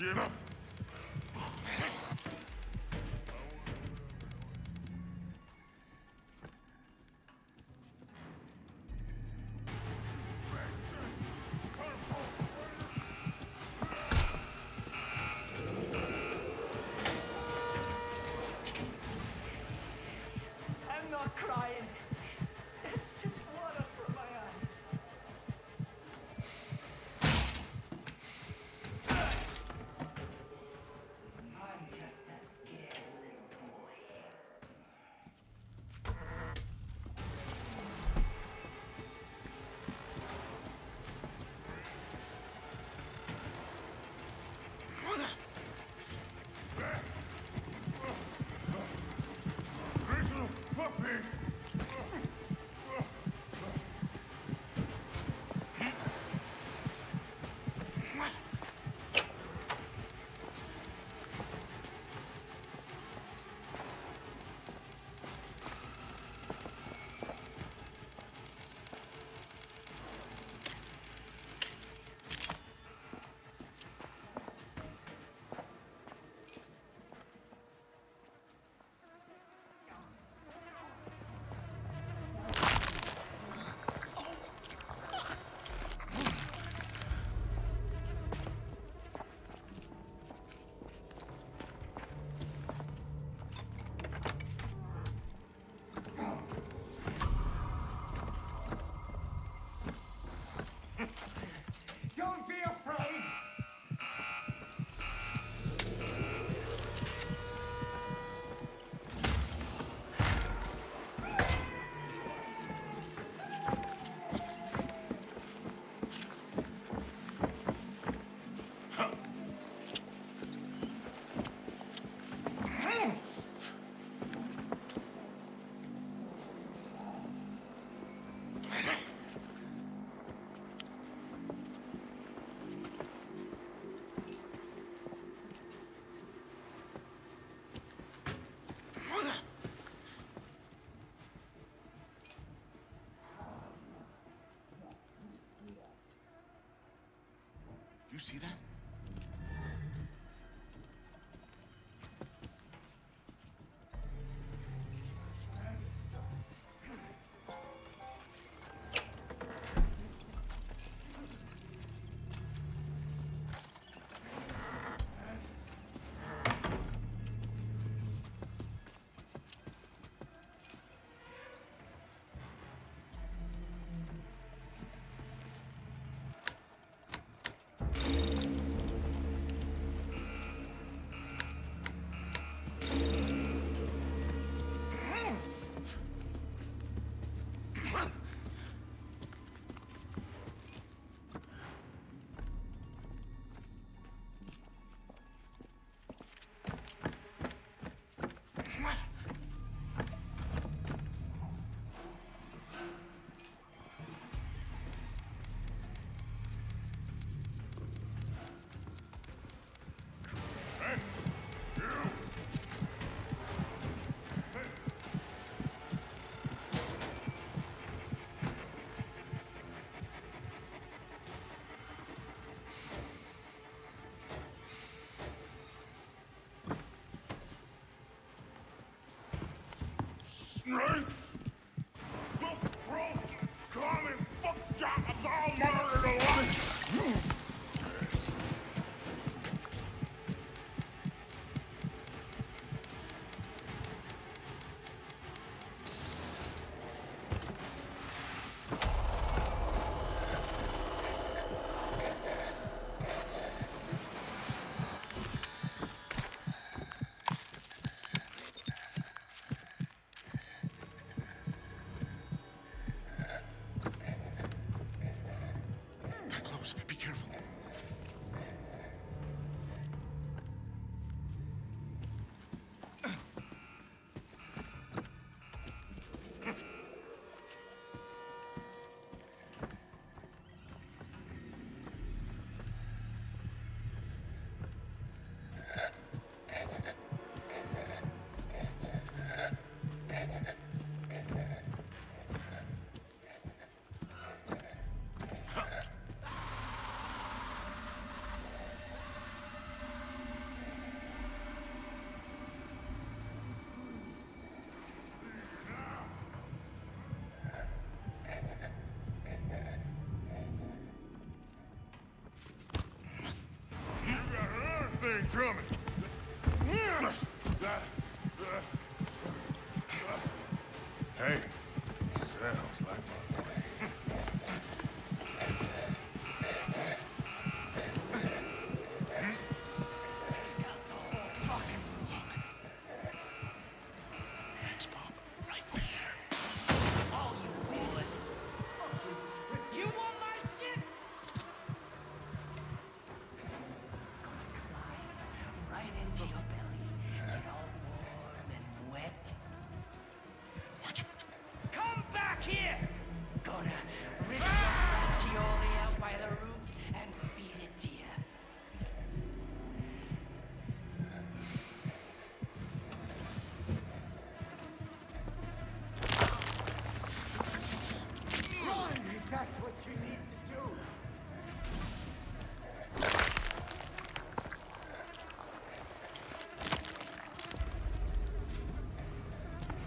Get up! See that? Right?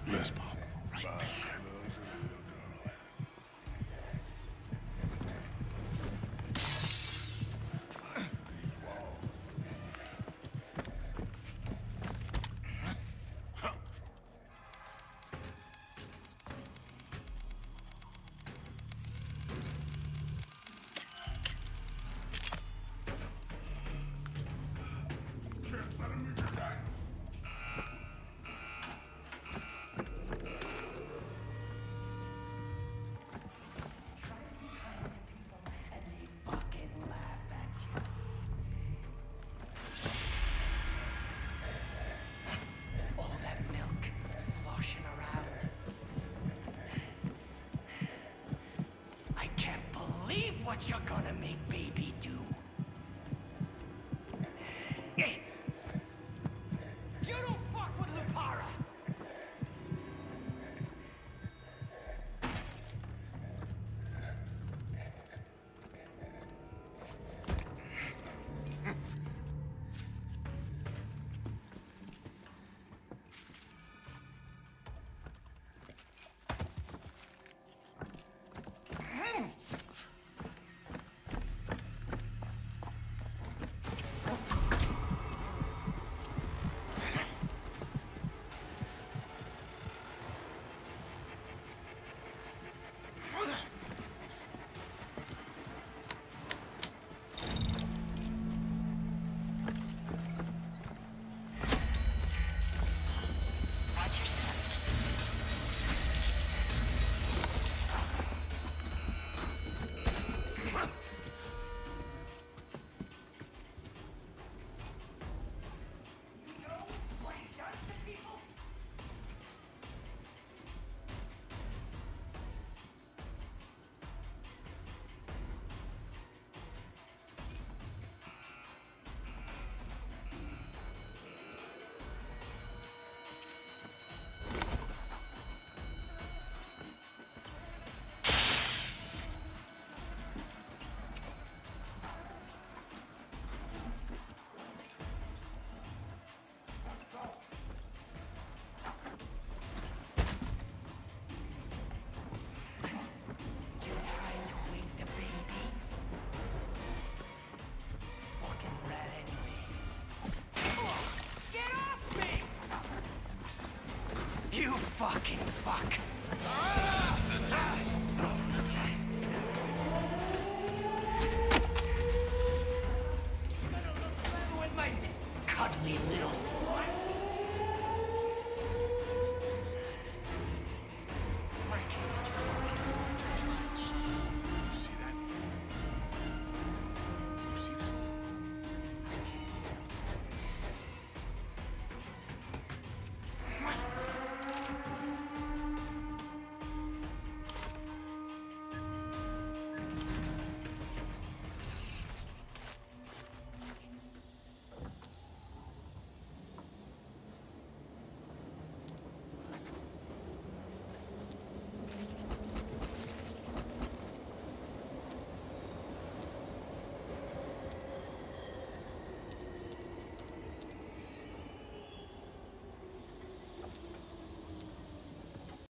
Yes, Bob. What you're gonna make baby fucking fuck. That's the test. Cuddly little